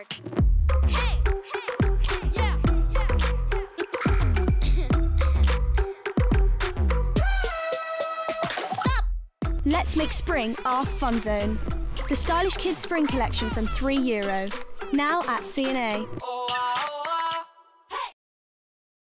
hard. Let's make spring our fun zone. The Stylish Kids Spring collection from 3 euro. Now at C&A.